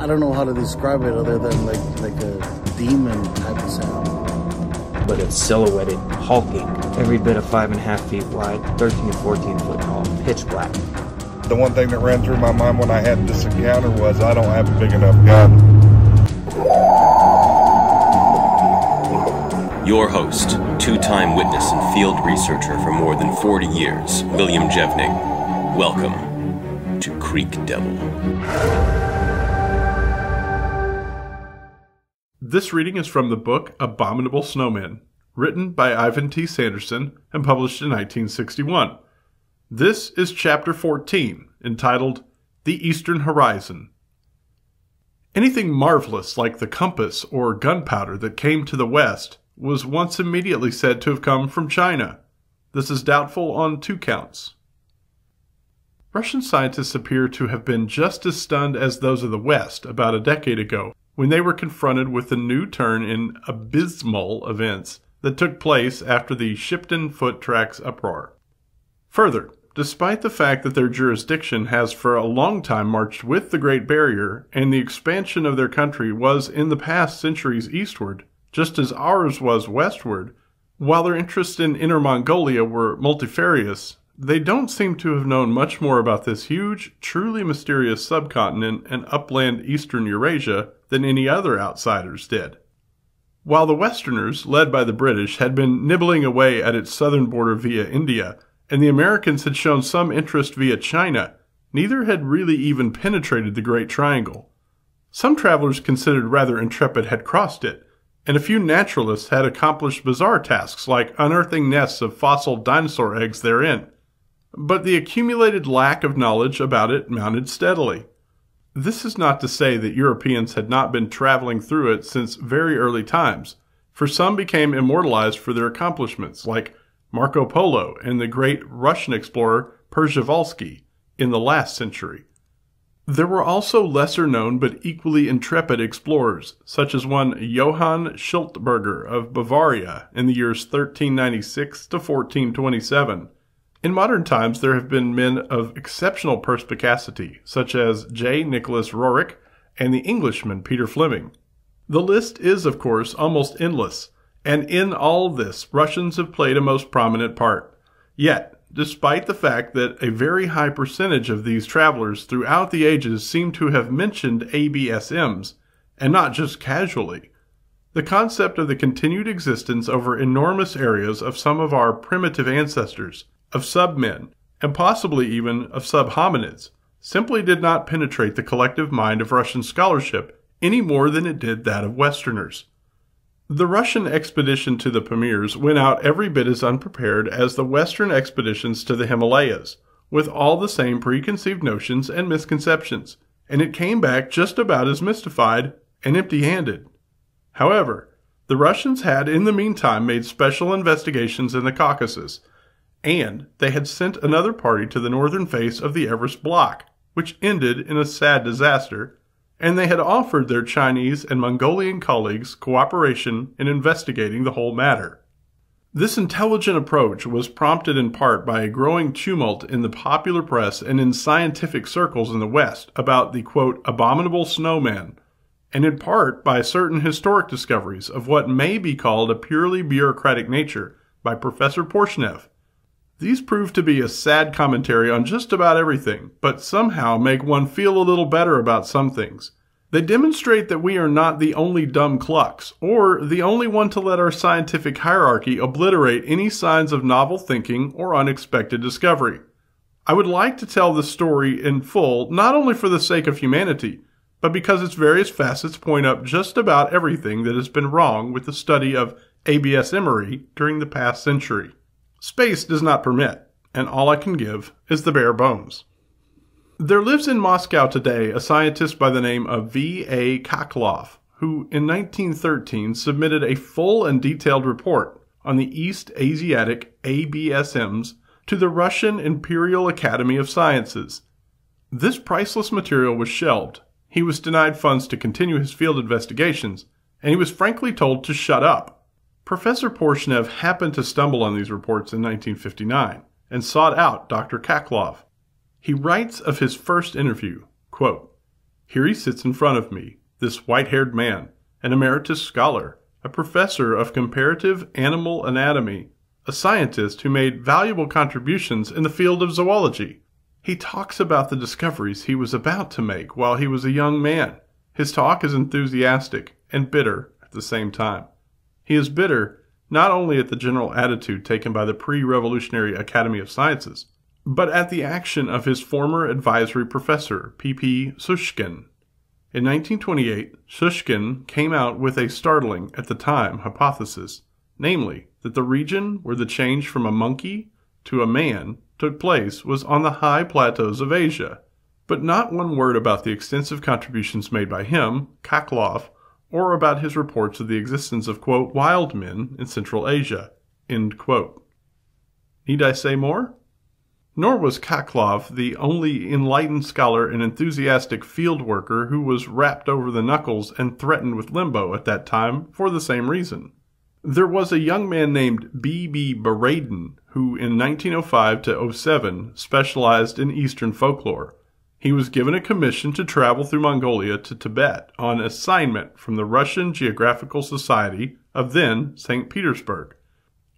I don't know how to describe it other than like like a demon type of sound. But it's silhouetted, hulking, every bit of five and a half feet wide, 13 to 14 foot tall, pitch black. The one thing that ran through my mind when I had this encounter was I don't have a big enough gun. Your host, two time witness and field researcher for more than 40 years, William Jevning. Welcome to Creek Devil. This reading is from the book Abominable Snowmen, written by Ivan T. Sanderson and published in 1961. This is Chapter 14, entitled The Eastern Horizon. Anything marvelous like the compass or gunpowder that came to the West was once immediately said to have come from China. This is doubtful on two counts. Russian scientists appear to have been just as stunned as those of the West about a decade ago when they were confronted with the new turn in abysmal events that took place after the Shipton Foot Tracks uproar. Further, despite the fact that their jurisdiction has for a long time marched with the Great Barrier and the expansion of their country was in the past centuries eastward, just as ours was westward, while their interests in Inner Mongolia were multifarious, they don't seem to have known much more about this huge, truly mysterious subcontinent and upland eastern Eurasia than any other outsiders did. While the Westerners, led by the British, had been nibbling away at its southern border via India, and the Americans had shown some interest via China, neither had really even penetrated the Great Triangle. Some travelers considered rather intrepid had crossed it, and a few naturalists had accomplished bizarre tasks like unearthing nests of fossil dinosaur eggs therein. But the accumulated lack of knowledge about it mounted steadily. This is not to say that Europeans had not been traveling through it since very early times, for some became immortalized for their accomplishments, like Marco Polo and the great Russian explorer Przhevalsky in the last century. There were also lesser known but equally intrepid explorers, such as one Johann Schiltberger of Bavaria in the years 1396 to 1427. In modern times, there have been men of exceptional perspicacity, such as J. Nicholas Roerich and the Englishman Peter Fleming. The list is, of course, almost endless, and in all this, Russians have played a most prominent part. Yet, despite the fact that a very high percentage of these travelers throughout the ages seem to have mentioned ABSMs, and not just casually. The concept of the continued existence over enormous areas of some of our primitive ancestors, of submen, and possibly even of subhominids, simply did not penetrate the collective mind of Russian scholarship any more than it did that of Westerners. The Russian expedition to the Pamirs went out every bit as unprepared as the Western expeditions to the Himalayas, with all the same preconceived notions and misconceptions, and it came back just about as mystified and empty handed. However, the Russians had in the meantime made special investigations in the Caucasus, and they had sent another party to the northern face of the Everest block, which ended in a sad disaster and they had offered their Chinese and Mongolian colleagues cooperation in investigating the whole matter. This intelligent approach was prompted in part by a growing tumult in the popular press and in scientific circles in the West about the quote, abominable snowman, and in part by certain historic discoveries of what may be called a purely bureaucratic nature by Professor Porshnev. These prove to be a sad commentary on just about everything, but somehow make one feel a little better about some things. They demonstrate that we are not the only dumb clucks, or the only one to let our scientific hierarchy obliterate any signs of novel thinking or unexpected discovery. I would like to tell this story in full, not only for the sake of humanity, but because its various facets point up just about everything that has been wrong with the study of ABSMery during the past century. Space does not permit, and all I can give is the bare bones. There lives in Moscow today a scientist by the name of V. A. Khakhlov, who in 1913 submitted a full and detailed report on the East Asiatic ABSMs to the Russian Imperial Academy of Sciences. This priceless material was shelved. He was denied funds to continue his field investigations, and he was frankly told to shut up. Professor Porshnev happened to stumble on these reports in 1959 and sought out Dr. Khakhlov. He writes of his first interview, quote, Here he sits in front of me, this white haired man, an emeritus scholar, a professor of comparative animal anatomy, a scientist who made valuable contributions in the field of zoology. He talks about the discoveries he was about to make while he was a young man. His talk is enthusiastic and bitter at the same time. He is bitter not only at the general attitude taken by the pre revolutionary Academy of Sciences, but at the action of his former advisory professor, P.P. Sushkin. In 1928, Sushkin came out with a startling, at the time, hypothesis, namely, that the region where the change from a monkey to a man took place was on the high plateaus of Asia. But not one word about the extensive contributions made by him, Khakhilov, or about his reports of the existence of, quote, wild men in Central Asia, end quote. Need I say more? Nor was Khakhilov the only enlightened scholar and enthusiastic field worker who was rapped over the knuckles and threatened with limbo at that time for the same reason. There was a young man named B. B. Who in 1905 to 07 specialized in Eastern folklore. He was given a commission to travel through Mongolia to Tibet on assignment from the Russian Geographical Society of then St. Petersburg.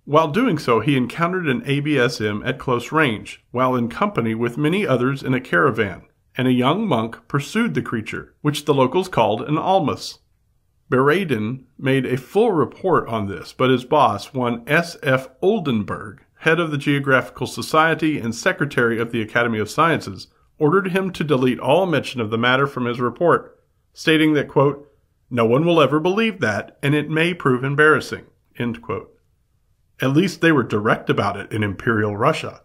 While doing so, he encountered an ABSM at close range, while in company with many others in a caravan, and a young monk pursued the creature, which the locals called an almas. Baradin made a full report on this, but his boss, one S. F. Oldenburg, head of the Geographical Society and secretary of the Academy of Sciences, ordered him to delete all mention of the matter from his report, stating that, quote, no one will ever believe that, and it may prove embarrassing, end quote. At least they were direct about it in Imperial Russia.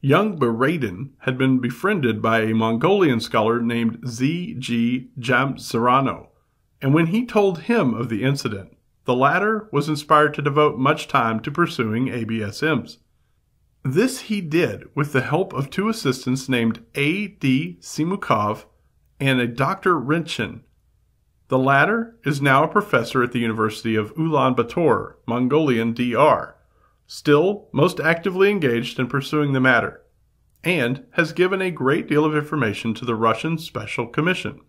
Young Baradin had been befriended by a Mongolian scholar named Z. G. Jamtsarano, and when he told him of the incident, the latter was inspired to devote much time to pursuing ABSMs. This he did with the help of two assistants named A. D. Simukov and a Dr. Rinchen. The latter is now a professor at the University of Ulaanbaatar, Mongolian DR, still most actively engaged in pursuing the matter, and has given a great deal of information to the Russian Special Commission.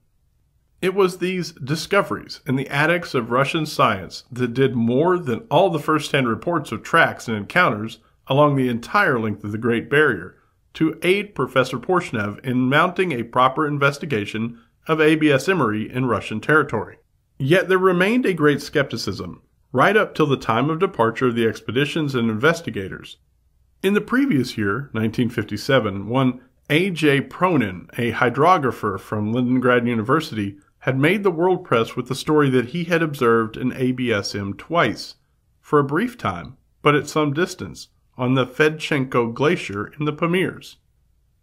It was these discoveries in the attics of Russian science that did more than all the first hand reports of tracks and encounters along the entire length of the Great Barrier to aid Professor Porshnev in mounting a proper investigation of ABSMery in Russian territory. Yet there remained a great skepticism right up till the time of departure of the expeditions and investigators. In the previous year, 1957, one A.J. Pronin, a hydrographer from Leningrad University, had made the world press with the story that he had observed an ABSM twice, for a brief time, but at some distance, on the Fedchenko Glacier in the Pamirs.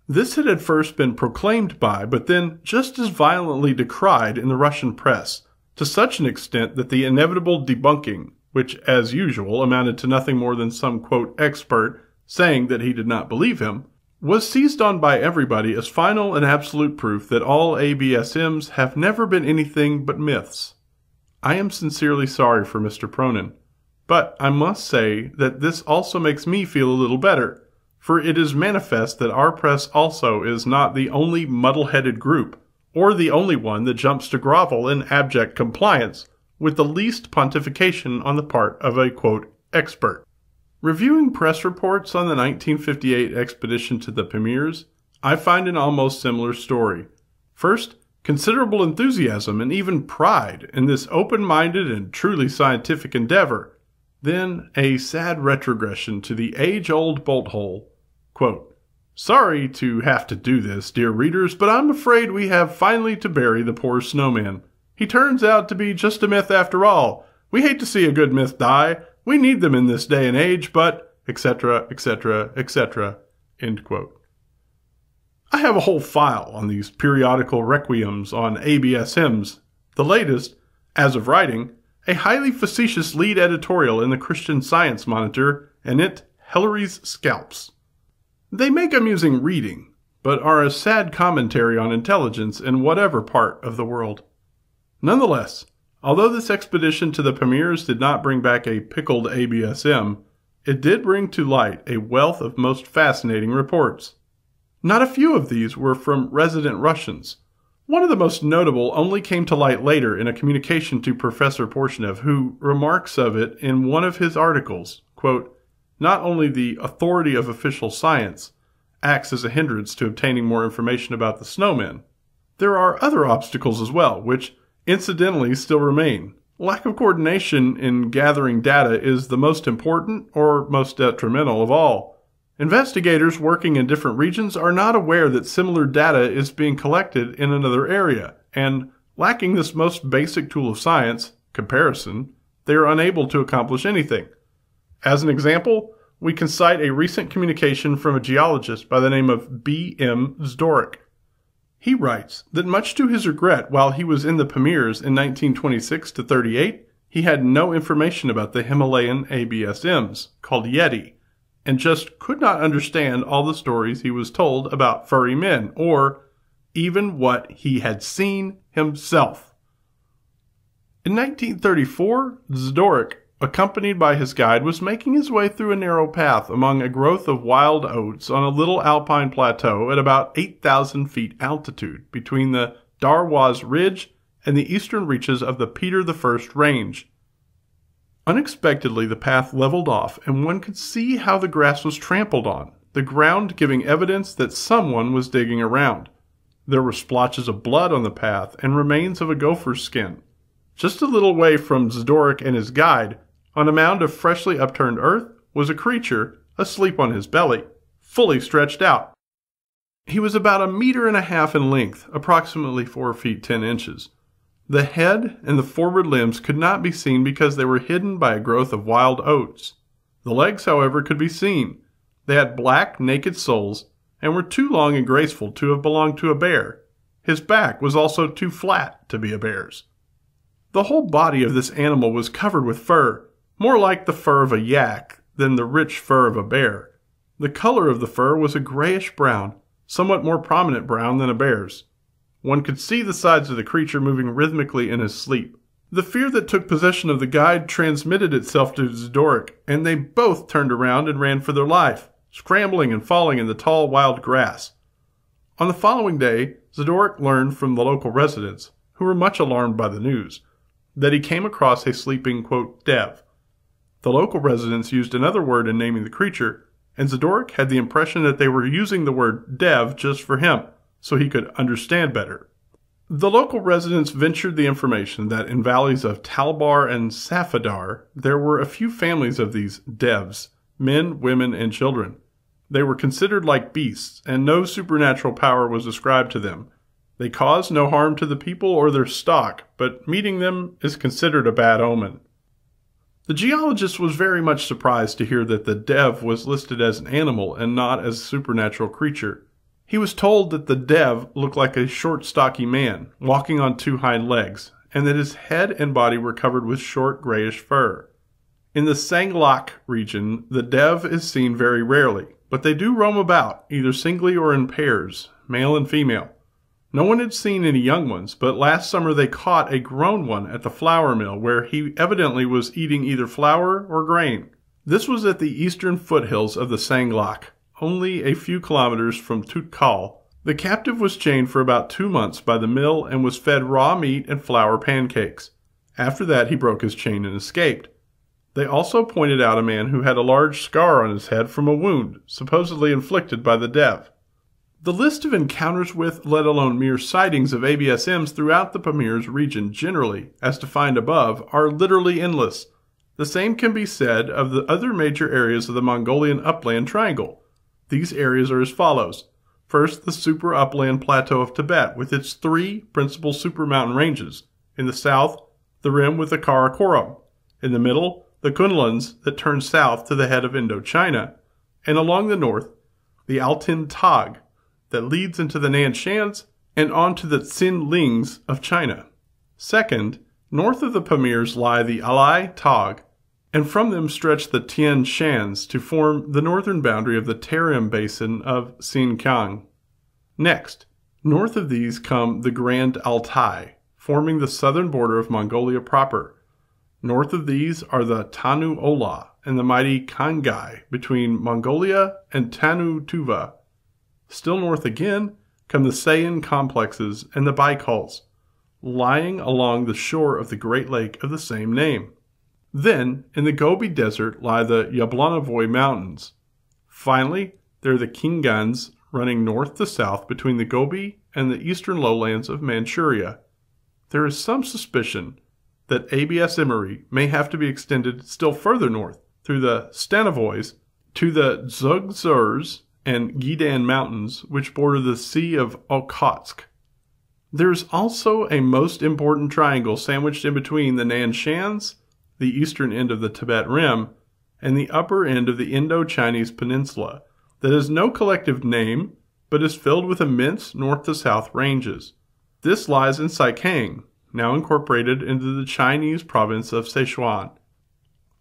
This had at first been proclaimed by, but then just as violently decried in the Russian press, to such an extent that the inevitable debunking, which as usual amounted to nothing more than some quote expert saying that he did not believe him, was seized on by everybody as final and absolute proof that all ABSMs have never been anything but myths. I am sincerely sorry for Mr. Pronin, but I must say that this also makes me feel a little better, for it is manifest that our press also is not the only muddle headed group or the only one that jumps to grovel in abject compliance with the least pontification on the part of a quote, expert. Reviewing press reports on the 1958 expedition to the Pamirs, I find an almost similar story. First, considerable enthusiasm and even pride in this open minded and truly scientific endeavor. Then, a sad retrogression to the age old bolt hole. Quote, Sorry to have to do this, dear readers, but I'm afraid we have finally to bury the poor snowman. He turns out to be just a myth after all. We hate to see a good myth die. We need them in this day and age, but etc., etc., etc. End quote. I have a whole file on these periodical requiems on ABSMs. The latest, as of writing, a highly facetious lead editorial in the Christian Science Monitor, and it Hillary's Scalps. They make amusing reading, but are a sad commentary on intelligence in whatever part of the world. Nonetheless, although this expedition to the Pamirs did not bring back a pickled ABSM, it did bring to light a wealth of most fascinating reports. Not a few of these were from resident Russians, One of the most notable only came to light later in a communication to Professor Porshnev, who remarks of it in one of his articles, quote, Not only the authority of official science acts as a hindrance to obtaining more information about the snowmen, there are other obstacles as well, which incidentally still remain. Lack of coordination in gathering data is the most important or most detrimental of all. Investigators working in different regions are not aware that similar data is being collected in another area, and lacking this most basic tool of science, comparison, they are unable to accomplish anything. As an example, we can cite a recent communication from a geologist by the name of B. M. Zdorik. He writes that much to his regret, while he was in the Pamirs in 1926 to 38, he had no information about the Himalayan ABSMs, called Yeti, and just could not understand all the stories he was told about furry men, or even what he had seen himself. In 1934, Zdorik, accompanied by his guide, was making his way through a narrow path among a growth of wild oats on a little alpine plateau at about 8,000 feet altitude between the Darwaz Ridge and the eastern reaches of the Peter I Range. Unexpectedly, the path leveled off, and one could see how the grass was trampled on, the ground giving evidence that someone was digging around. There were splotches of blood on the path and remains of a gopher's skin. Just a little way from Zdorik and his guide, on a mound of freshly upturned earth, was a creature asleep on his belly, fully stretched out. He was about a meter and a half in length, approximately four feet ten inches. The head and the forward limbs could not be seen because they were hidden by a growth of wild oats. The legs, however, could be seen. They had black, naked soles and were too long and graceful to have belonged to a bear. His back was also too flat to be a bear's. The whole body of this animal was covered with fur, more like the fur of a yak than the rich fur of a bear. The color of the fur was a grayish brown, somewhat more prominent brown than a bear's. One could see the sides of the creature moving rhythmically in his sleep. The fear that took possession of the guide transmitted itself to Zdorik, and they both turned around and ran for their life, scrambling and falling in the tall wild grass. On the following day, Zdorik learned from the local residents, who were much alarmed by the news, that he came across a sleeping, quote, dev. The local residents used another word in naming the creature, and Zdorik had the impression that they were using the word dev just for him so he could understand better. The local residents ventured the information that in valleys of Talbar and Safadar there were a few families of these devs, men, women, and children. They were considered like beasts, and no supernatural power was ascribed to them. They caused no harm to the people or their stock, but meeting them is considered a bad omen. The geologist was very much surprised to hear that the dev was listed as an animal and not as a supernatural creature. He was told that the Dev looked like a short, stocky man, walking on two hind legs, and that his head and body were covered with short, grayish fur. In the Sanglak region, the Dev is seen very rarely, but they do roam about, either singly or in pairs, male and female. No one had seen any young ones, but last summer they caught a grown one at the flour mill where he evidently was eating either flour or grain. This was at the eastern foothills of the Sanglak, only a few kilometers from Tutkal. The captive was chained for about two months by the mill and was fed raw meat and flour pancakes. After that, he broke his chain and escaped. They also pointed out a man who had a large scar on his head from a wound, supposedly inflicted by the Dev. The list of encounters with, let alone mere sightings of ABSMs throughout the Pamirs region generally, as defined above, are literally endless. The same can be said of the other major areas of the Mongolian upland triangle. These areas are as follows. First, the super upland plateau of Tibet with its three principal super mountain ranges. In the south, the rim with the Karakoram. In the middle, the Kunluns that turn south to the head of Indochina. And along the north, the Altin Tag that leads into the Nanshans and on to the Xinlings of China. Second, north of the Pamirs lie the Alai Tag and from them stretch the Tian Shans to form the northern boundary of the Tarim Basin of Xinjiang. Next, north of these come the Grand Altai, forming the southern border of Mongolia proper. North of these are the Tanu Ola and the mighty Khangai between Mongolia and Tanu Tuva. Still north again, come the Sayan complexes and the Baikals, lying along the shore of the great lake of the same name. Then, in the Gobi Desert lie the Yablonavoy Mountains. Finally, there are the Khingans running north to south between the Gobi and the eastern lowlands of Manchuria. There is some suspicion that ABSMery may have to be extended still further north through the Stanovoys to the Zugzurs and Gidan Mountains, which border the Sea of Okhotsk. There is also a most important triangle sandwiched in between the Nanshans, the eastern end of the Tibet Rim, and the upper end of the Indo Chinese Peninsula that has no collective name but is filled with immense north to south ranges. This lies in Saikang, now incorporated into the Chinese province of Sichuan.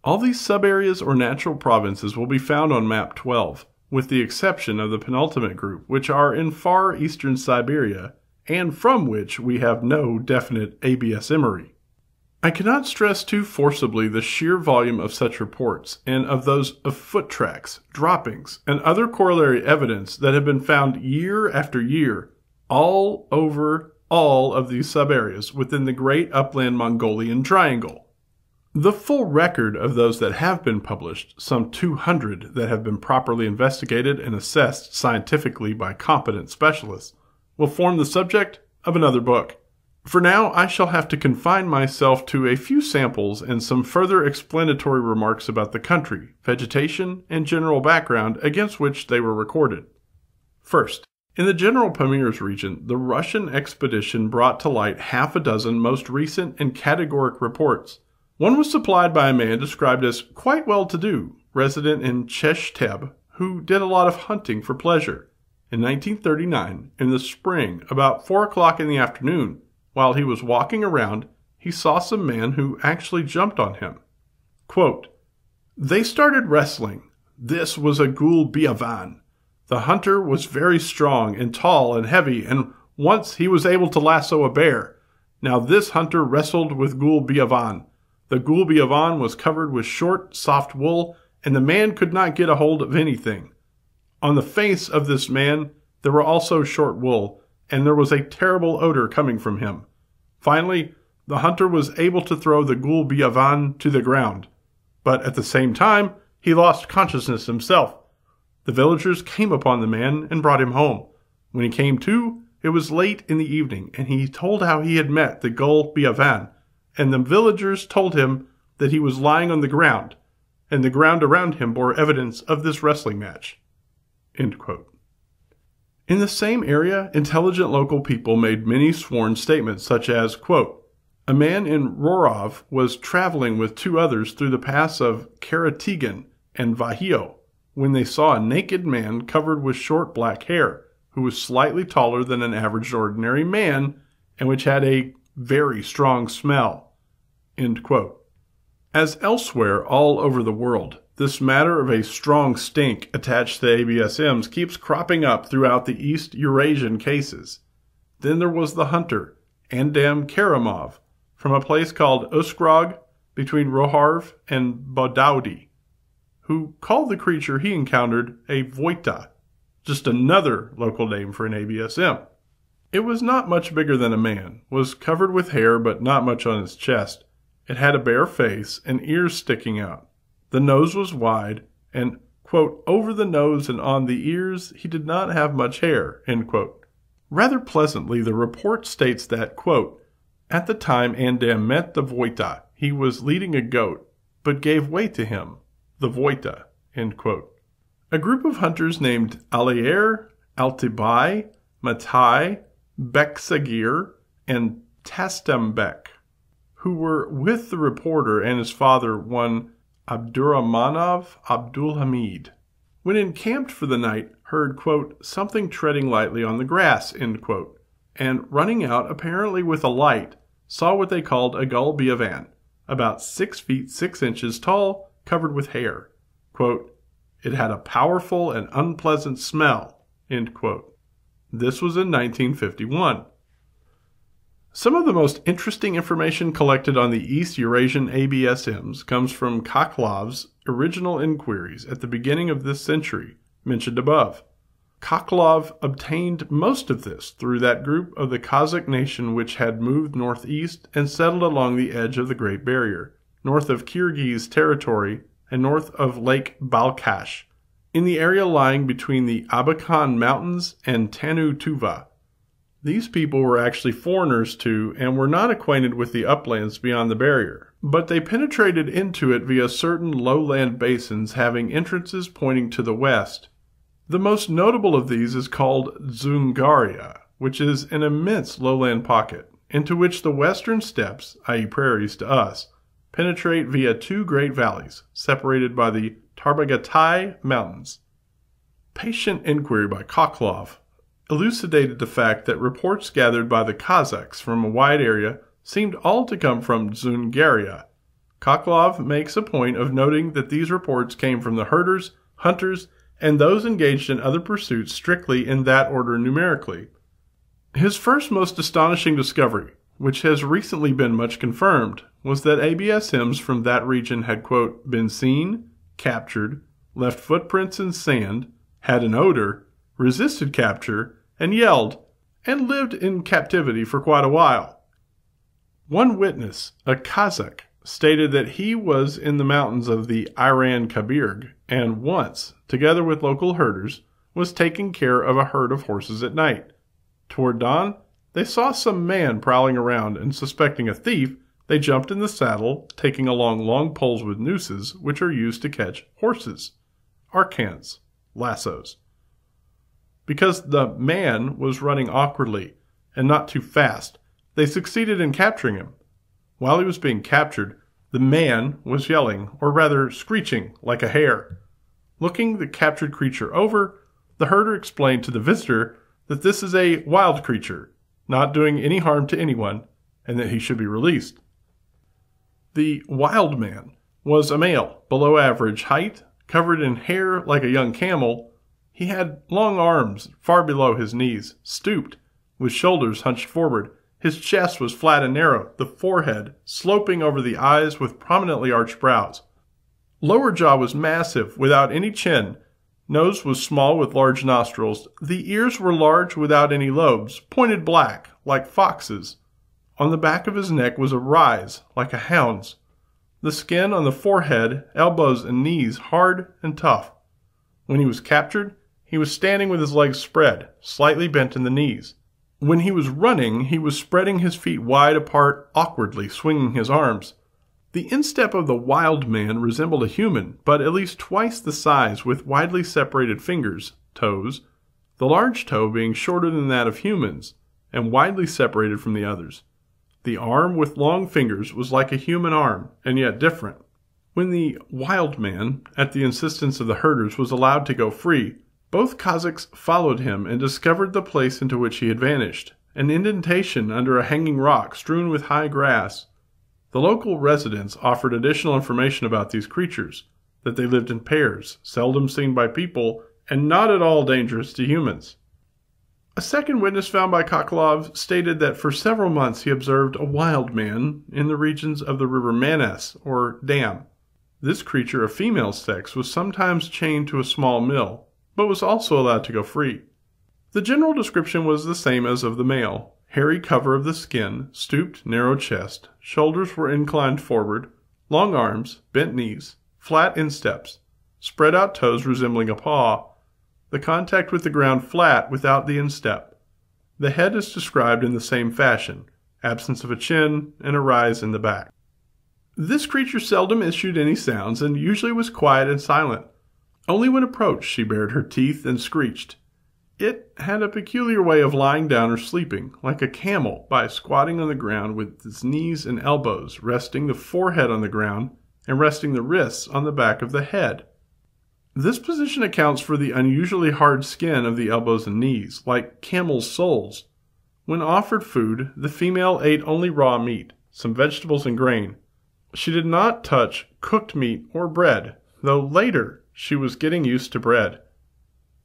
All these subareas or natural provinces will be found on map 12, with the exception of the penultimate group, which are in far eastern Siberia, and from which we have no definite ABSMery. I cannot stress too forcibly the sheer volume of such reports and of those of foot tracks, droppings, and other corollary evidence that have been found year after year all over all of these subareas within the great upland Mongolian triangle. The full record of those that have been published, some 200 that have been properly investigated and assessed scientifically by competent specialists, will form the subject of another book. For now, I shall have to confine myself to a few samples and some further explanatory remarks about the country, vegetation, and general background against which they were recorded. First, in the general Pamirs region, the Russian expedition brought to light half a dozen most recent and categoric reports. One was supplied by a man described as quite well to do, resident in Cheshteb, who did a lot of hunting for pleasure. In 1939, in the spring, about four o'clock in the afternoon, while he was walking around, he saw some man who actually jumped on him. Quote, they started wrestling. This was a Gul Biavan. The hunter was very strong and tall and heavy, and once he was able to lasso a bear. Now this hunter wrestled with Gul Biavan. The Gul Biavan was covered with short, soft wool, and the man could not get a hold of anything. On the face of this man there were also short wool, and there was a terrible odor coming from him. Finally, the hunter was able to throw the Gul Biavan to the ground, but at the same time, he lost consciousness himself. The villagers came upon the man and brought him home. When he came to, it was late in the evening, and he told how he had met the Gul Biavan, and the villagers told him that he was lying on the ground, and the ground around him bore evidence of this wrestling match. In the same area, intelligent local people made many sworn statements, such as, quote, a man in Rorov was traveling with two others through the pass of Karatigan and Vahio when they saw a naked man covered with short black hair, who was slightly taller than an average ordinary man, and which had a very strong smell. As elsewhere all over the world, this matter of a strong stink attached to ABSMs keeps cropping up throughout the East Eurasian cases. Then there was the hunter, Andam Karamov, from a place called Uskrog between Roharv and Bodaudi, who called the creature he encountered a Voita, just another local name for an ABSM. It was not much bigger than a man, was covered with hair but not much on its chest. It had a bare face and ears sticking out. The nose was wide, and, quote, over the nose and on the ears he did not have much hair, Rather pleasantly, the report states that, quote, at the time Andam met the Voita, he was leading a goat, but gave way to him, the Voita. A group of hunters named Alier, Altibai, Matai, Beksagir, and Tastembek, who were with the reporter and his father one Abdurrahmanov Abdulhamid, when encamped for the night, heard, quote, something treading lightly on the grass, quote, and running out, apparently with a light, saw what they called a Gul Biavan, about six feet six inches tall, covered with hair. Quote, it had a powerful and unpleasant smell. This was in 1951. Some of the most interesting information collected on the East Eurasian ABSMs comes from Khoklov's original inquiries at the beginning of this century, mentioned above. Koklov obtained most of this through that group of the Kazakh nation which had moved northeast and settled along the edge of the Great Barrier, north of Kyrgyz territory and north of Lake Balkhash, in the area lying between the Abakan Mountains and Tanu Tuva. These people were actually foreigners too and were not acquainted with the uplands beyond the barrier, but they penetrated into it via certain lowland basins having entrances pointing to the west. The most notable of these is called Dzungaria, which is an immense lowland pocket, into which the western steppes, i.e., prairies to us, penetrate via two great valleys, separated by the Tarbagatai Mountains. Patient inquiry by Koklov elucidated the fact that reports gathered by the Kazakhs from a wide area seemed all to come from Dzungaria. Koklov makes a point of noting that these reports came from the herders, hunters, and those engaged in other pursuits strictly in that order numerically. His first most astonishing discovery, which has recently been much confirmed, was that ABSMs from that region had, quote, been seen, captured, left footprints in sand, had an odor, resisted capture, and yelled, and lived in captivity for quite a while. One witness, a Kazakh, stated that he was in the mountains of the Iran Kabirg and once, together with local herders, was taking care of a herd of horses at night. Toward dawn, they saw some man prowling around and suspecting a thief, they jumped in the saddle, taking along long poles with nooses which are used to catch horses, arcans, lassos. Because the man was running awkwardly and not too fast, they succeeded in capturing him. While he was being captured, the man was yelling, or rather screeching, like a hare. Looking the captured creature over, the herder explained to the visitor that this is a wild creature, not doing any harm to anyone, and that he should be released. The wild man was a male, below average height, covered in hair like a young camel. He had long arms far below his knees, stooped, with shoulders hunched forward, his chest was flat and narrow, the forehead sloping over the eyes with prominently arched brows. Lower jaw was massive, without any chin. Nose was small with large nostrils. The ears were large without any lobes, pointed black, like foxes. On the back of his neck was a rise, like a hound's. The skin on the forehead, elbows, and knees hard and tough. When he was captured, he was standing with his legs spread, slightly bent in the knees. When he was running, he was spreading his feet wide apart, awkwardly swinging his arms. The instep of the wild man resembled a human, but at least twice the size, with widely separated fingers, toes, the large toe being shorter than that of humans, and widely separated from the others. The arm with long fingers was like a human arm, and yet different. When the wild man, at the insistence of the herders, was allowed to go free, both Cossacks followed him and discovered the place into which he had vanished an indentation under a hanging rock strewn with high grass. The local residents offered additional information about these creatures that they lived in pairs, seldom seen by people, and not at all dangerous to humans. A second witness found by Koklov stated that for several months he observed a wild man in the regions of the river Manas, or dam. This creature of female sex was sometimes chained to a small mill, but was also allowed to go free. The general description was the same as of the male hairy cover of the skin, stooped, narrow chest, shoulders were inclined forward, long arms, bent knees, flat insteps, spread out toes resembling a paw, the contact with the ground flat without the instep. The head is described in the same fashion absence of a chin and a rise in the back. This creature seldom issued any sounds and usually was quiet and silent. Only when approached she bared her teeth and screeched. It had a peculiar way of lying down or sleeping, like a camel, by squatting on the ground with its knees and elbows, resting the forehead on the ground and resting the wrists on the back of the head. This position accounts for the unusually hard skin of the elbows and knees, like camels' soles. When offered food, the female ate only raw meat, some vegetables and grain. She did not touch cooked meat or bread, though later she was getting used to bread.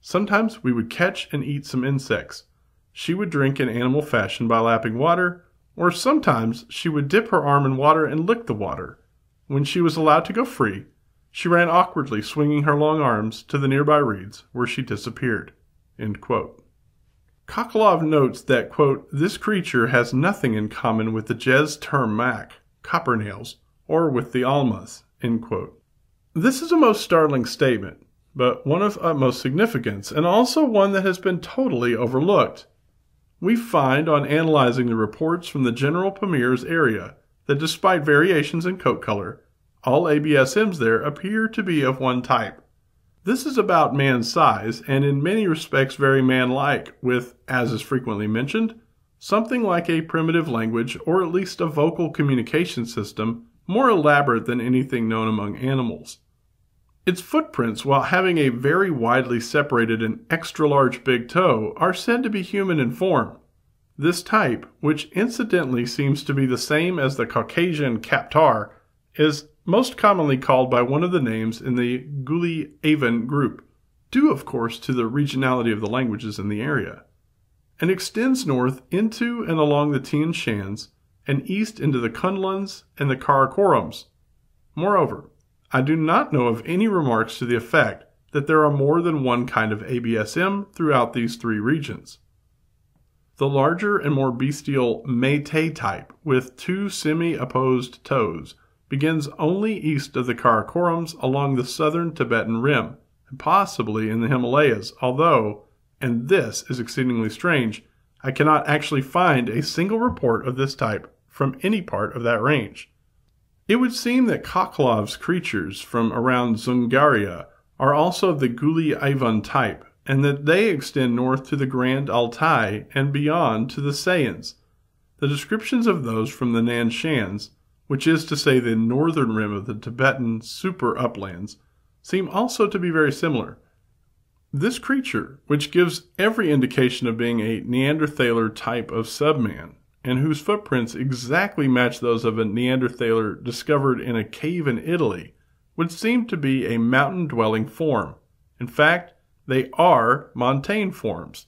Sometimes we would catch and eat some insects. She would drink in animal fashion by lapping water, or sometimes she would dip her arm in water and lick the water. When she was allowed to go free, she ran awkwardly, swinging her long arms to the nearby reeds, where she disappeared. Kokolov notes that, quote, this creature has nothing in common with the Jez copper nails, or with the Almas, end quote. This is a most startling statement, but one of utmost significance, and also one that has been totally overlooked. We find, on analyzing the reports from the General Pamirs area, that despite variations in coat color, all ABSMs there appear to be of one type. This is about man size and in many respects very man-like, with, as is frequently mentioned, something like a primitive language or at least a vocal communication system more elaborate than anything known among animals. Its footprints, while having a very widely separated and extra large big toe, are said to be human in form. This type, which incidentally seems to be the same as the Caucasian Kaptar, is most commonly called by one of the names in the Guli group, due of course to the regionality of the languages in the area, and extends north into and along the Tian Shans and east into the Kunluns and the Karakorums. Moreover, I do not know of any remarks to the effect that there are more than one kind of ABSM throughout these three regions. The larger and more bestial Meh-Teh type, with two semi opposed toes, begins only east of the Karakorums along the southern Tibetan rim, and possibly in the Himalayas, although, and this is exceedingly strange, I cannot actually find a single report of this type from any part of that range. It would seem that Kokolov's creatures from around Dzungaria are also of the Guli Ivan type, and that they extend north to the Grand Altai and beyond to the Sayans. The descriptions of those from the Nanshans which is to say the northern rim of the Tibetan super uplands, seem also to be very similar. This creature, which gives every indication of being a Neanderthaler type of subman, and whose footprints exactly match those of a Neanderthaler discovered in a cave in Italy, would seem to be a mountain dwelling form. In fact, they are montane forms,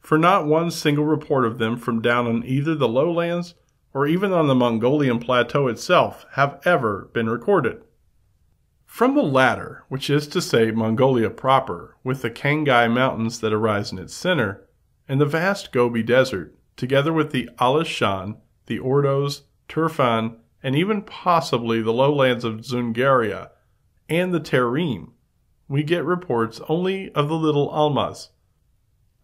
for not one single report of them from down on either the lowlands or even on the Mongolian plateau itself, have ever been recorded. From the latter, which is to say Mongolia proper, with the Khangai Mountains that arise in its center, and the vast Gobi Desert, together with the Alishan, the Ordos, Turfan, and even possibly the lowlands of Dzungaria and the Tarim, we get reports only of the little Almas,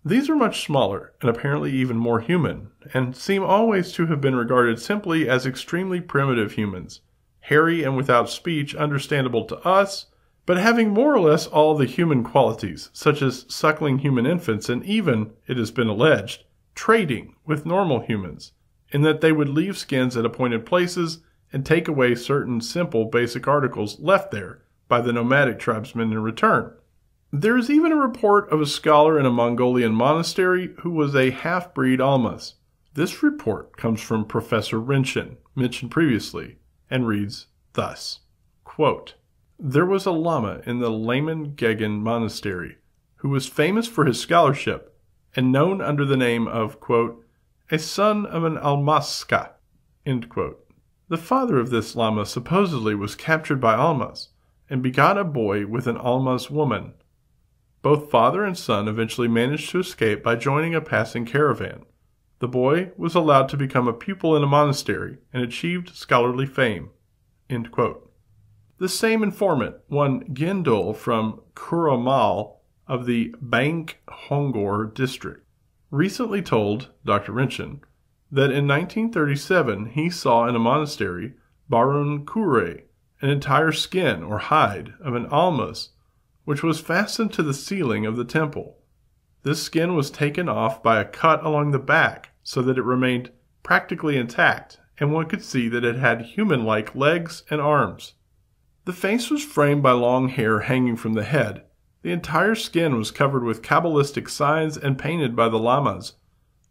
these are much smaller, and apparently even more human, and seem always to have been regarded simply as extremely primitive humans, hairy and without speech, understandable to us, but having more or less all the human qualities, such as suckling human infants, and even, it has been alleged, trading with normal humans, in that they would leave skins at appointed places and take away certain simple basic articles left there by the nomadic tribesmen in return. There is even a report of a scholar in a Mongolian monastery who was a half breed Almas. This report comes from Professor Rinchen, mentioned previously, and reads thus quote, There was a Lama in the Laman Gegen monastery who was famous for his scholarship and known under the name of quote, a son of an Almaska. The father of this Lama supposedly was captured by Almas and begot a boy with an Almas woman both father and son eventually managed to escape by joining a passing caravan. The boy was allowed to become a pupil in a monastery and achieved scholarly fame. The same informant, one Gendul from Kuramal of the Bank Hongor district, recently told Dr. Rinchen that in 1937 he saw in a monastery Barun Kure, an entire skin or hide of an almas which was fastened to the ceiling of the temple. This skin was taken off by a cut along the back so that it remained practically intact, and one could see that it had human like legs and arms. The face was framed by long hair hanging from the head. The entire skin was covered with Kabbalistic signs and painted by the lamas.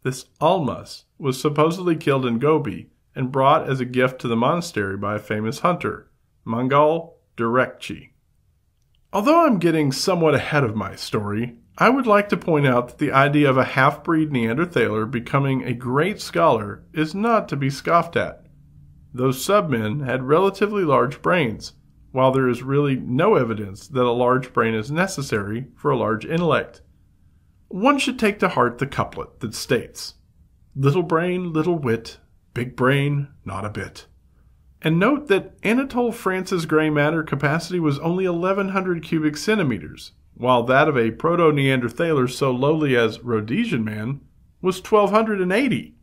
This Almas was supposedly killed in Gobi and brought as a gift to the monastery by a famous hunter, Mangal Durekchi. Although I'm getting somewhat ahead of my story, I would like to point out that the idea of a half breed Neanderthaler becoming a great scholar is not to be scoffed at. Those submen had relatively large brains, while there is really no evidence that a large brain is necessary for a large intellect. one should take to heart the couplet that states, Little brain, little wit, big brain, not a bit. And note that Anatole France's gray matter capacity was only 1100 cubic centimeters, while that of a Proto Neanderthaler so lowly as Rhodesian man was 1280.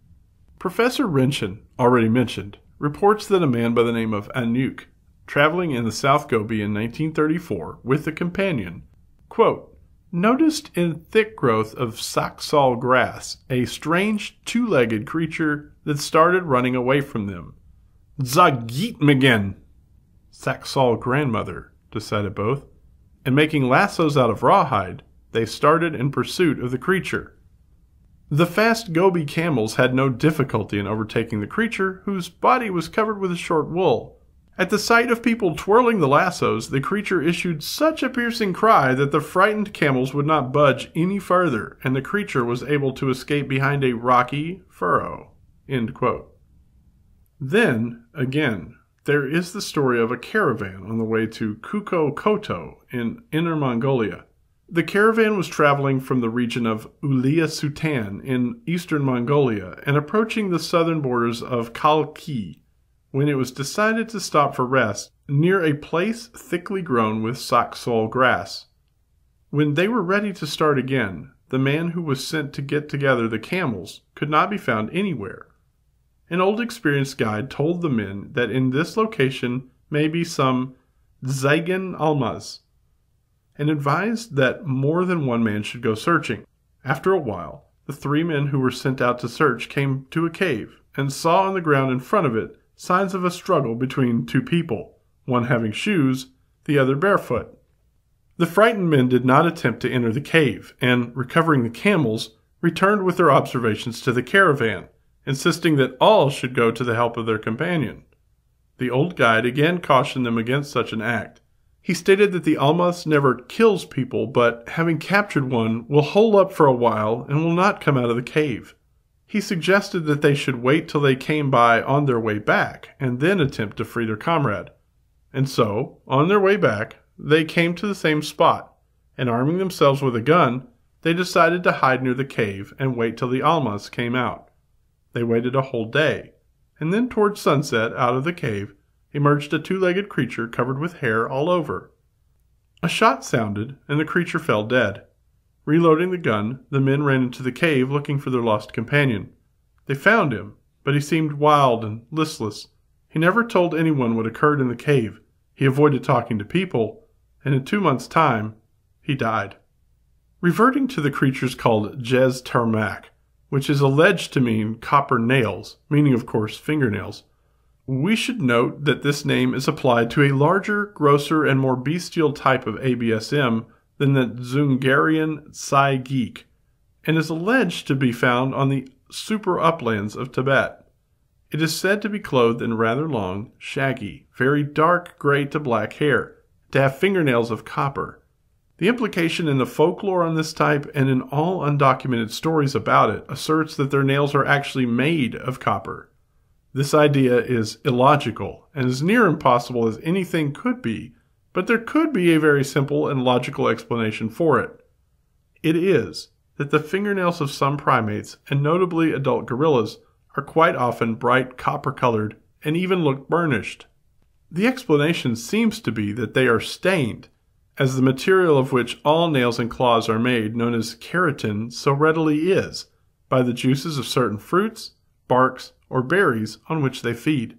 Professor Rinchen, already mentioned, reports that a man by the name of Anuk, traveling in the South Gobi in 1934 with a companion, quote, noticed in thick growth of saxaul grass a strange two-legged creature that started running away from them. Zagitmegen, Saxaul grandmother, decided both, and making lassos out of rawhide, they started in pursuit of the creature. The fast Gobi camels had no difficulty in overtaking the creature, whose body was covered with a short wool. At the sight of people twirling the lassos, the creature issued such a piercing cry that the frightened camels would not budge any further, and the creature was able to escape behind a rocky furrow. Then, again, there is the story of a caravan on the way to Kuko Koto in Inner Mongolia. The caravan was traveling from the region of Ulia Sutan in eastern Mongolia and approaching the southern borders of Kalki when it was decided to stop for rest near a place thickly grown with saxaul grass. When they were ready to start again, the man who was sent to get together the camels could not be found anywhere. An old experienced guide told the men that in this location may be some Zeigen Almas, and advised that more than one man should go searching. After a while, the three men who were sent out to search came to a cave and saw on the ground in front of it signs of a struggle between two people, one having shoes, the other barefoot. The frightened men did not attempt to enter the cave, and, recovering the camels, returned with their observations to the caravan, insisting that all should go to the help of their companion. The old guide again cautioned them against such an act. He stated that the Almas never kills people, but having captured one, will hole up for a while and will not come out of the cave. He suggested that they should wait till they came by on their way back, and then attempt to free their comrade. And so, on their way back, they came to the same spot, and arming themselves with a gun, they decided to hide near the cave and wait till the Almas came out. They waited a whole day, and then towards sunset, out of the cave, emerged a two-legged creature covered with hair all over. A shot sounded, and the creature fell dead. Reloading the gun, the men ran into the cave looking for their lost companion. They found him, but he seemed wild and listless. He never told anyone what occurred in the cave. He avoided talking to people, and in two months' time, he died. Reverting to the creatures called Jez Tarmak, which is alleged to mean copper nails, meaning, of course, fingernails, we should note that this name is applied to a larger, grosser, and more bestial type of ABSM than the Dzungarian Tsai Geek, and is alleged to be found on the super uplands of Tibet. It is said to be clothed in rather long, shaggy, very dark gray to black hair, to have fingernails of copper. The implication in the folklore on this type and in all undocumented stories about it asserts that their nails are actually made of copper. This idea is illogical and as near impossible as anything could be but there could be a very simple and logical explanation for it. It is that the fingernails of some primates, and notably adult gorillas, are quite often bright copper colored and even look burnished. The explanation seems to be that they are stained, as the material of which all nails and claws are made, known as keratin, so readily is, by the juices of certain fruits, barks, or berries on which they feed.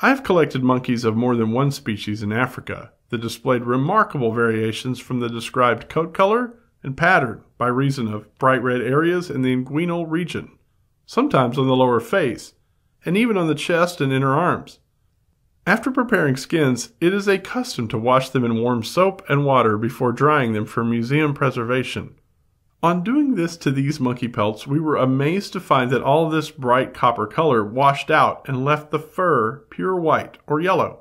I have collected monkeys of more than one species in Africa, that displayed remarkable variations from the described coat color and pattern by reason of bright red areas in the inguinal region, sometimes on the lower face, and even on the chest and inner arms. After preparing skins, it is a custom to wash them in warm soap and water before drying them for museum preservation. On doing this to these monkey pelts, we were amazed to find that all this bright copper color washed out and left the fur pure white or yellow.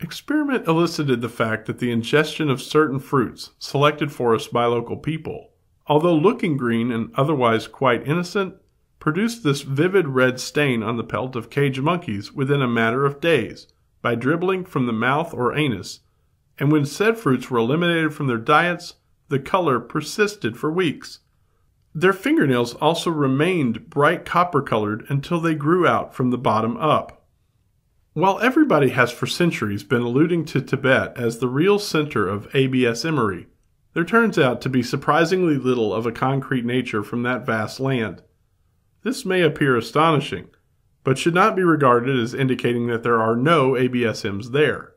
Experiment elicited the fact that the ingestion of certain fruits selected for us by local people, although looking green and otherwise quite innocent, produced this vivid red stain on the pelt of caged monkeys within a matter of days by dribbling from the mouth or anus, and when said fruits were eliminated from their diets, the color persisted for weeks. Their fingernails also remained bright copper colored until they grew out from the bottom up. While everybody has for centuries been alluding to Tibet as the real center of ABSMery, there turns out to be surprisingly little of a concrete nature from that vast land. This may appear astonishing, but should not be regarded as indicating that there are no ABSMs there.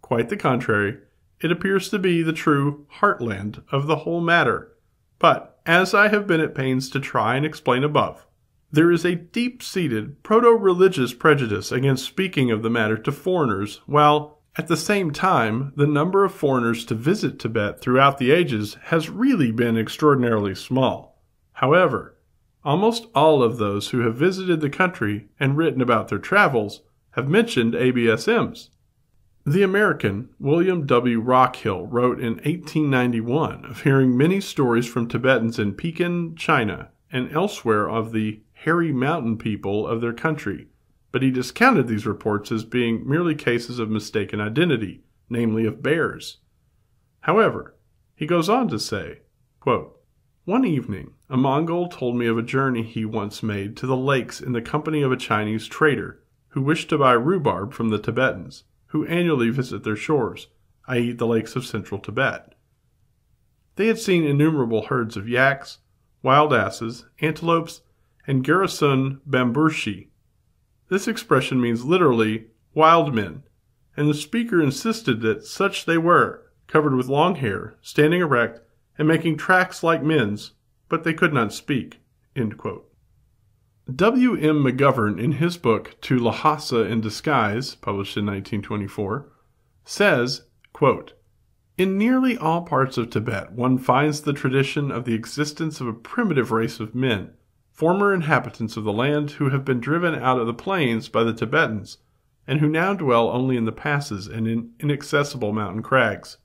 Quite the contrary, it appears to be the true heartland of the whole matter. But, as I have been at pains to try and explain above, there is a deep seated proto religious prejudice against speaking of the matter to foreigners, while, at the same time, the number of foreigners to visit Tibet throughout the ages has really been extraordinarily small. However, almost all of those who have visited the country and written about their travels have mentioned ABSMs. The American William W. Rockhill wrote in 1891 of hearing many stories from Tibetans in Pekin, China, and elsewhere of the hairy mountain people of their country, but he discounted these reports as being merely cases of mistaken identity, namely of bears. However, he goes on to say, quote, One evening, a Mongol told me of a journey he once made to the lakes in the company of a Chinese trader who wished to buy rhubarb from the Tibetans who annually visit their shores, i.e., the lakes of central Tibet. They had seen innumerable herds of yaks, wild asses, antelopes, and Garasun bamburshi. This expression means literally wild men, and the speaker insisted that such they were, covered with long hair, standing erect, and making tracks like men's, but they could not speak. W. M. McGovern, in his book To Lhasa in Disguise, published in 1924, says, quote, In nearly all parts of Tibet one finds the tradition of the existence of a primitive race of men, former inhabitants of the land who have been driven out of the plains by the Tibetans, and who now dwell only in the passes and in inaccessible mountain crags.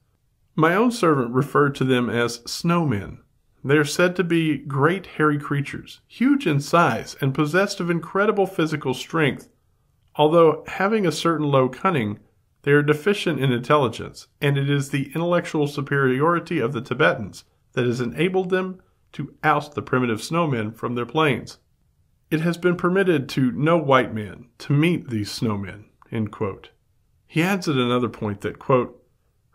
My own servant referred to them as snowmen, they are said to be great hairy creatures, huge in size and possessed of incredible physical strength. Although having a certain low cunning, they are deficient in intelligence, and it is the intellectual superiority of the Tibetans that has enabled them to oust the primitive snowmen from their plains. It has been permitted to no white man to meet these snowmen. He adds at another point that, quote,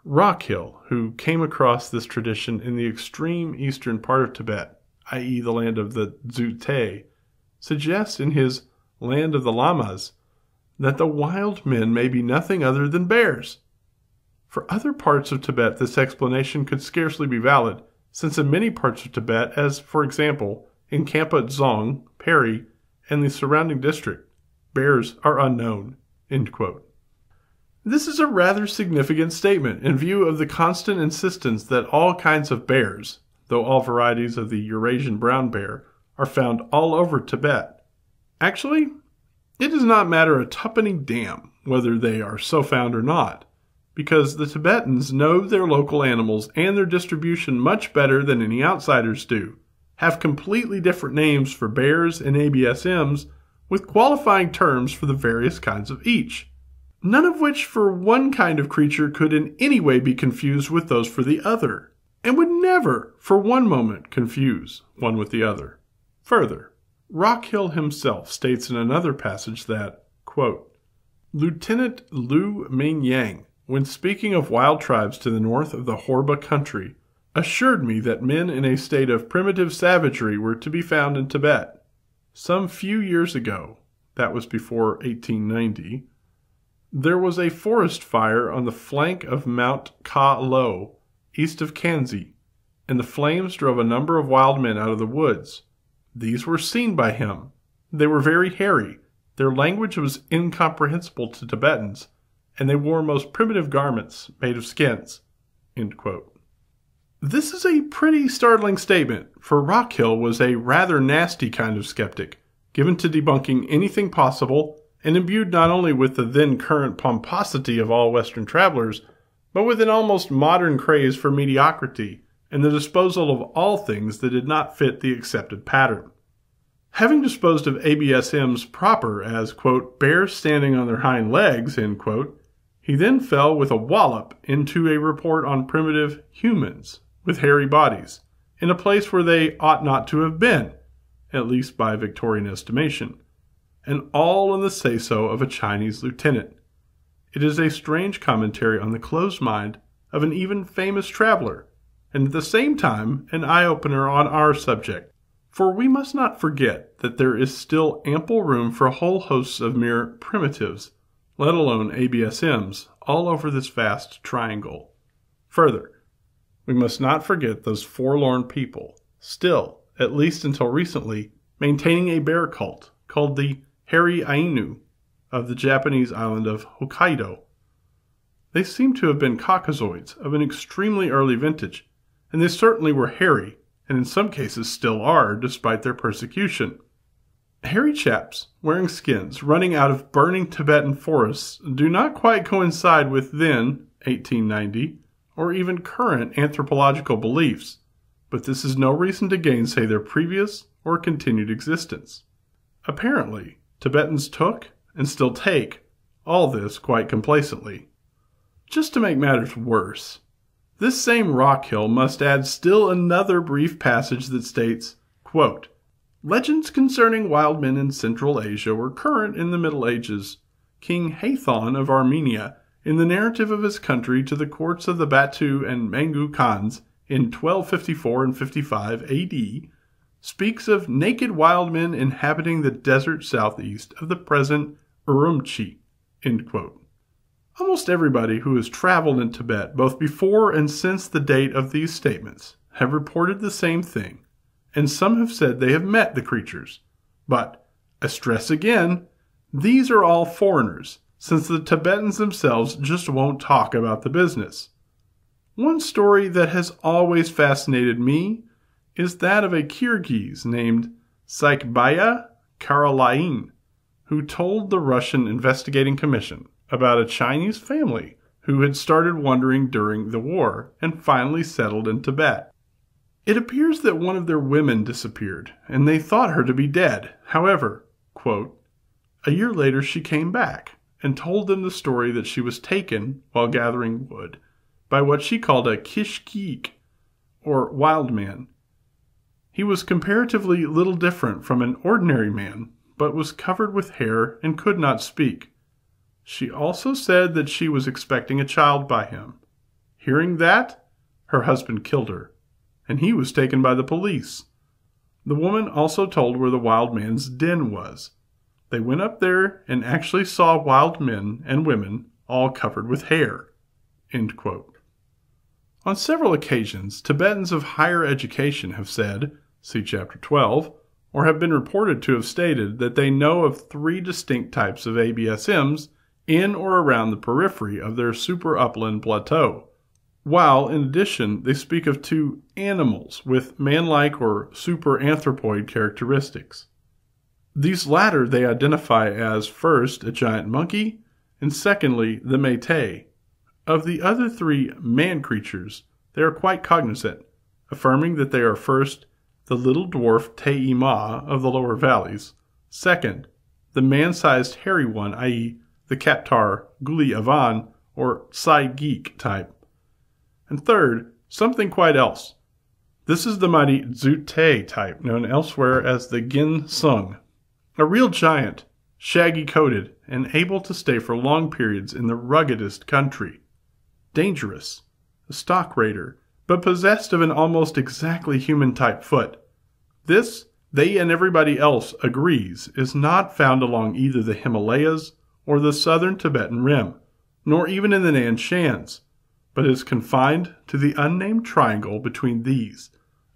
Rockhill, who came across this tradition in the extreme eastern part of Tibet, i.e., the land of the Dzute, suggests in his Land of the Lamas that the wild men may be nothing other than bears. For other parts of Tibet, this explanation could scarcely be valid, since in many parts of Tibet, as for example in Khampa Dzong, Peri, and the surrounding district, bears are unknown. This is a rather significant statement in view of the constant insistence that all kinds of bears, though all varieties of the Eurasian brown bear, are found all over Tibet. Actually, it does not matter a tuppenny damn whether they are so found or not, because the Tibetans know their local animals and their distribution much better than any outsiders do, have completely different names for bears and ABSMs, with qualifying terms for the various kinds of each none of which for one kind of creature could in any way be confused with those for the other, and would never for one moment confuse one with the other. Further, Rockhill himself states in another passage that, quote, Lieutenant Lu Mingyang, when speaking of wild tribes to the north of the Horba country, assured me that men in a state of primitive savagery were to be found in Tibet. Some few years ago, that was before 1890, there was a forest fire on the flank of Mount Ka Lo, east of Kanzi, and the flames drove a number of wild men out of the woods. These were seen by him. They were very hairy. Their language was incomprehensible to Tibetans, and they wore most primitive garments made of skins. This is a pretty startling statement, for Rockhill was a rather nasty kind of skeptic, given to debunking anything possible and imbued not only with the then current pomposity of all Western travelers, but with an almost modern craze for mediocrity and the disposal of all things that did not fit the accepted pattern. Having disposed of ABSMs proper as, quote, bears standing on their hind legs, end quote, he then fell with a wallop into a report on primitive humans with hairy bodies, in a place where they ought not to have been, at least by Victorian estimation, and all in the say so of a Chinese lieutenant. It is a strange commentary on the closed mind of an even famous traveler, and at the same time an eye opener on our subject. For we must not forget that there is still ample room for whole hosts of mere primitives, let alone ABSMs, all over this vast triangle. Further, we must not forget those forlorn people, still, at least until recently, maintaining a bear cult called the Hairy Ainu of the Japanese island of Hokkaido. They seem to have been Caucasoids of an extremely early vintage, and they certainly were hairy and in some cases still are, despite their persecution. Hairy chaps wearing skins running out of burning Tibetan forests do not quite coincide with then, 1890, or even current anthropological beliefs, but this is no reason to gainsay their previous or continued existence. Apparently, Tibetans took, and still take, all this quite complacently. Just to make matters worse, this same Rockhill must add still another brief passage that states, quote, Legends concerning wild men in Central Asia were current in the Middle Ages. King Hathon of Armenia, in the narrative of his country to the courts of the Batu and Mangu Khans in 1254 and 55 AD, speaks of naked wild men inhabiting the desert southeast of the present Urumqi. Almost everybody who has traveled in Tibet, both before and since the date of these statements, have reported the same thing, and some have said they have met the creatures. But, I stress again, these are all foreigners, since the Tibetans themselves just won't talk about the business. One story that has always fascinated me is that of a Kyrgyz named Saikbaya Karalain, who told the Russian Investigating Commission about a Chinese family who had started wandering during the war and finally settled in Tibet. It appears that one of their women disappeared, and they thought her to be dead. However, quote, a year later she came back and told them the story that she was taken while gathering wood by what she called a kishkiik, or wild man. He was comparatively little different from an ordinary man, but was covered with hair and could not speak. She also said that she was expecting a child by him. Hearing that, her husband killed her, and he was taken by the police. The woman also told where the wild man's den was. They went up there and actually saw wild men and women all covered with hair. On several occasions, Tibetans of higher education have said, see chapter 12, or have been reported to have stated that they know of three distinct types of ABSMs in or around the periphery of their super upland plateau, while in addition they speak of two animals with man-like or super anthropoid characteristics. These latter they identify as first a giant monkey and secondly the Meh-Teh. Of the other three man creatures, they are quite cognizant, affirming that they are first the little dwarf Tei Ma of the lower valleys, second, the man-sized hairy one, i.e., the Kaptar, Guli Avan, or Sai Geek type. And third, something quite else. This is the mighty Zute type, known elsewhere as the Gin Sung, a real giant, shaggy coated, and able to stay for long periods in the ruggedest country. Dangerous, a stock raider, but possessed of an almost exactly human type foot. This, they and everybody else agrees, is not found along either the Himalayas or the southern Tibetan rim, nor even in the Nan Shans, but is confined to the unnamed triangle between these,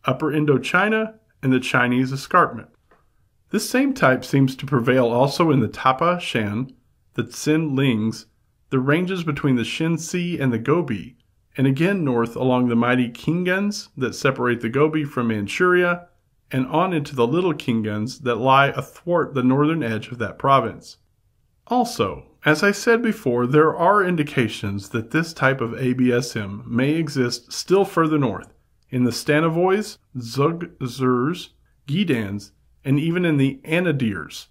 Upper Indochina and the Chinese escarpment. This same type seems to prevail also in the Tapa Shan, the Tsin Lings, the ranges between the Shensi and the Gobi, and again north along the mighty Khingan's that separate the Gobi from Manchuria, and on into the little Khingan's that lie athwart the northern edge of that province. Also, as I said before, there are indications that this type of ABSM may exist still further north, in the Stanovois, Zugzurs, Gidans, and even in the Anadirs.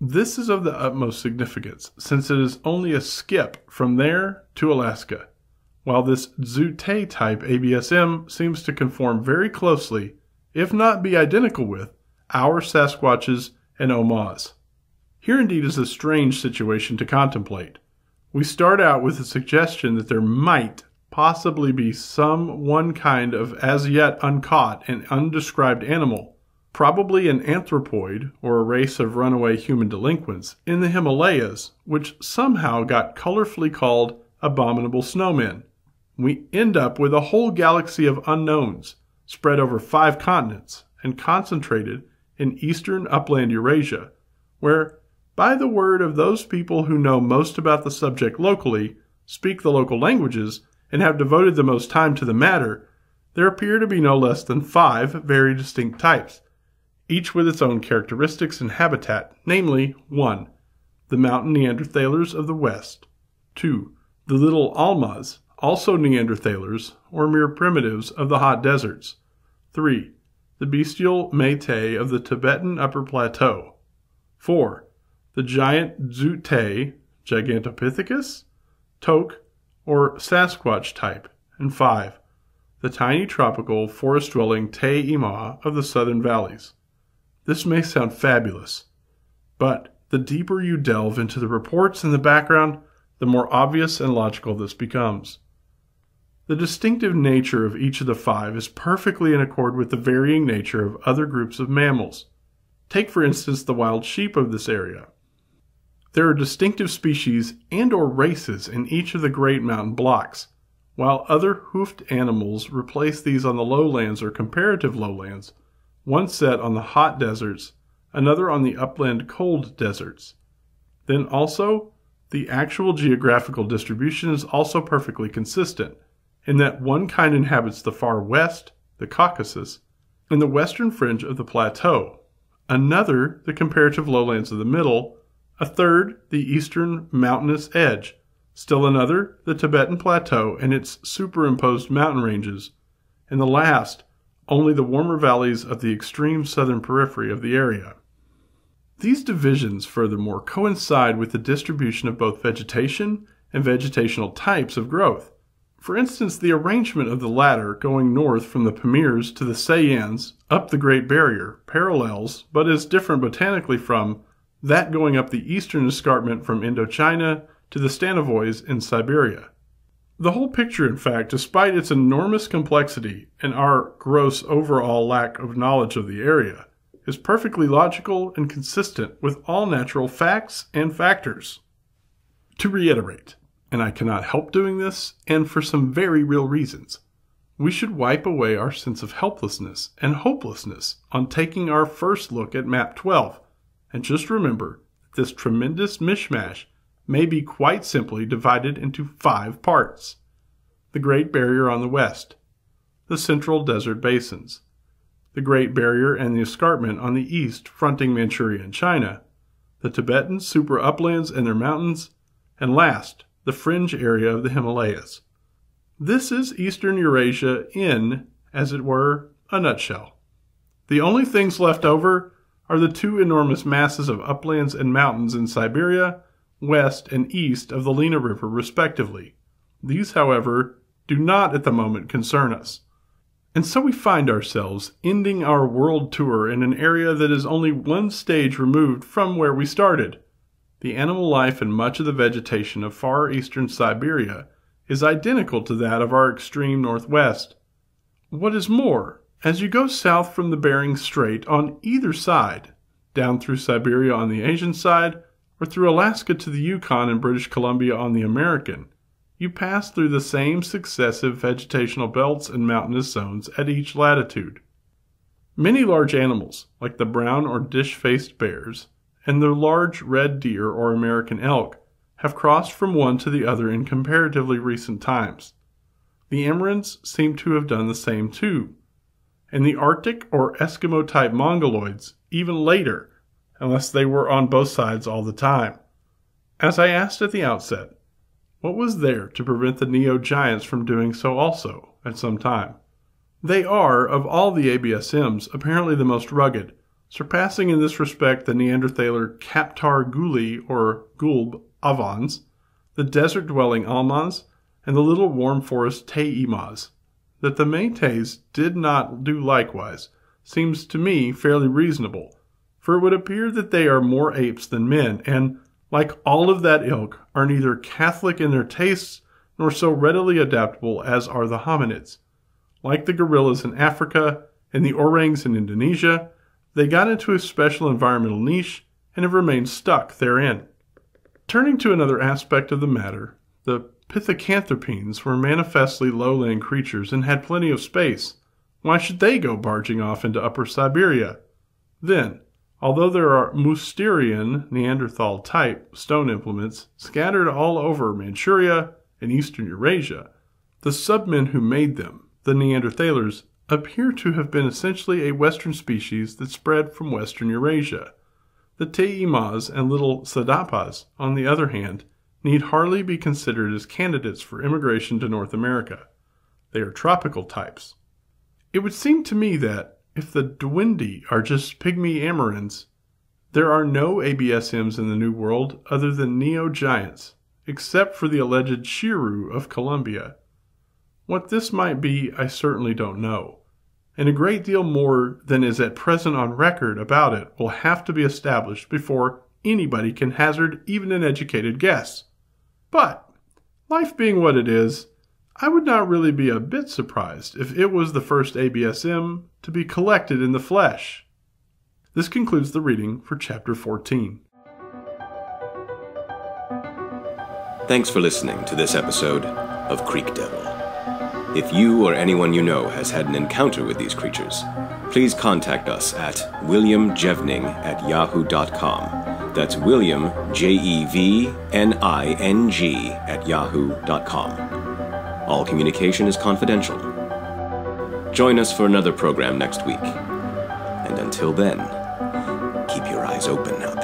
This is of the utmost significance, since it is only a skip from there to Alaska. While this Zute type ABSM seems to conform very closely, if not be identical with, our Sasquatches and Omas. Here indeed is a strange situation to contemplate. We start out with a suggestion that there might possibly be some one kind of as yet uncaught and undescribed animal, probably an anthropoid or a race of runaway human delinquents, in the Himalayas, which somehow got colorfully called abominable snowmen. We end up with a whole galaxy of unknowns spread over five continents and concentrated in eastern upland Eurasia, where, by the word of those people who know most about the subject locally, speak the local languages, and have devoted the most time to the matter, there appear to be no less than five very distinct types, each with its own characteristics and habitat, namely 1. The mountain Neanderthalers of the West, 2. The little Almas, also Neanderthalers, or mere primitives of the hot deserts, 3. The bestial Meh-Teh of the Tibetan Upper Plateau, 4. The giant Zute, Gigantopithecus, Toke, or Sasquatch type, and 5. The tiny tropical forest dwelling Te Ima of the southern valleys. This may sound fabulous, but the deeper you delve into the reports and the background, the more obvious and logical this becomes. The distinctive nature of each of the five is perfectly in accord with the varying nature of other groups of mammals. Take for instance the wild sheep of this area. There are distinctive species and or races in each of the great mountain blocks, while other hoofed animals replace these on the lowlands or comparative lowlands, one set on the hot deserts, another on the upland cold deserts. Then also, the actual geographical distribution is also perfectly consistent, in that one kind inhabits the far west, the Caucasus, and the western fringe of the plateau, another the comparative lowlands of the middle, a third the eastern mountainous edge, still another the Tibetan plateau and its superimposed mountain ranges, and the last only the warmer valleys of the extreme southern periphery of the area. These divisions, furthermore, coincide with the distribution of both vegetation and vegetational types of growth. For instance, the arrangement of the latter going north from the Pamirs to the Sayans up the Great Barrier parallels, but is different botanically from, that going up the eastern escarpment from Indochina to the Stanovois in Siberia. The whole picture, in fact, despite its enormous complexity and our gross overall lack of knowledge of the area, is perfectly logical and consistent with all natural facts and factors. To reiterate, and I cannot help doing this, and for some very real reasons, we should wipe away our sense of helplessness and hopelessness on taking our first look at Map 12, and just remember that this tremendous mishmash may be quite simply divided into five parts. The Great Barrier on the west, the Central Desert Basins, the Great Barrier and the escarpment on the east fronting Manchuria and China, the Tibetan super uplands and their mountains, and last, the fringe area of the Himalayas. This is Eastern Eurasia in, as it were, a nutshell. The only things left over are the two enormous masses of uplands and mountains in Siberia, west and east of the Lena River, respectively. These, however, do not at the moment concern us. And so we find ourselves ending our world tour in an area that is only one stage removed from where we started. The animal life and much of the vegetation of far eastern Siberia is identical to that of our extreme northwest. What is more, as you go south from the Bering Strait on either side, down through Siberia on the Asian side, or through Alaska to the Yukon and British Columbia on the American, you pass through the same successive vegetational belts and mountainous zones at each latitude. Many large animals, like the brown or dish faced bears, and the large red deer or American elk, have crossed from one to the other in comparatively recent times. The Amerinds seem to have done the same too, and the Arctic or Eskimo type Mongoloids even later, unless they were on both sides all the time. As I asked at the outset, what was there to prevent the neo giants from doing so also, at some time? They are, of all the ABSMs, apparently the most rugged, surpassing in this respect the Neanderthaler Kaptar Guli or Gulb Avans, the desert dwelling Almas, and the little warm forest Teimas. That the Meh-Teh did not do likewise seems to me fairly reasonable, for it would appear that they are more apes than men, and, like all of that ilk, are neither catholic in their tastes nor so readily adaptable as are the hominids. Like the gorillas in Africa and the orangs in Indonesia, they got into a special environmental niche and have remained stuck therein. Turning to another aspect of the matter, the Pithecanthropines were manifestly lowland creatures and had plenty of space. Why should they go barging off into Upper Siberia? Then, although there are Mousterian Neanderthal type stone implements scattered all over Manchuria and eastern Eurasia, the submen who made them, the Neanderthalers, appear to have been essentially a western species that spread from western Eurasia. The Teimas and little Sadapas, on the other hand, need hardly be considered as candidates for immigration to North America. They are tropical types. It would seem to me that, if the Dwendi are just pygmy Amerinds, there are no ABSMs in the New World other than neo giants, except for the alleged Shiru of Colombia. What this might be, I certainly don't know, and a great deal more than is at present on record about it will have to be established before anybody can hazard even an educated guess. But, life being what it is, I would not really be a bit surprised if it was the first ABSM to be collected in the flesh. This concludes the reading for Chapter 14. Thanks for listening to this episode of Creek Devil. If you or anyone you know has had an encounter with these creatures, please contact us at williamjevning at yahoo.com. That's William, J E V N I N G, at yahoo.com. All communication is confidential. Join us for another program next week. And until then, keep your eyes open.